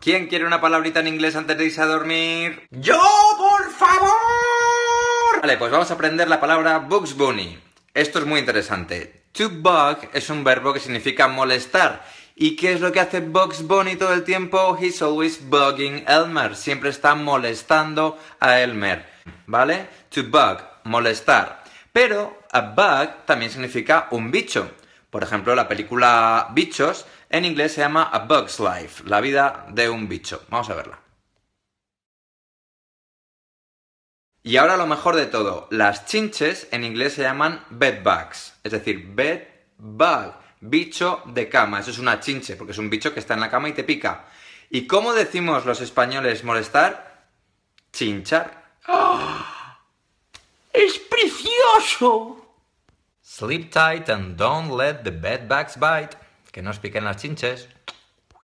¿Quién quiere una palabrita en inglés antes de irse a dormir? ¡Yo, por favor! Vale, pues vamos a aprender la palabra Bugs Bunny. Esto es muy interesante. To bug es un verbo que significa molestar. ¿Y qué es lo que hace Bugs Bunny todo el tiempo? He's always bugging Elmer. Siempre está molestando a Elmer. ¿Vale? To bug, molestar. Pero a bug también significa un bicho. Por ejemplo, la película Bichos en inglés se llama A Bug's Life, la vida de un bicho. Vamos a verla. Y ahora lo mejor de todo, las chinches en inglés se llaman bedbugs, es decir, bed bug, bicho de cama. Eso es una chinche, porque es un bicho que está en la cama y te pica. ¿Y cómo decimos los españoles molestar? Chinchar. ¡Es precioso! Sleep tight and don't let the bedbugs bite. Que no os piquen las chinches.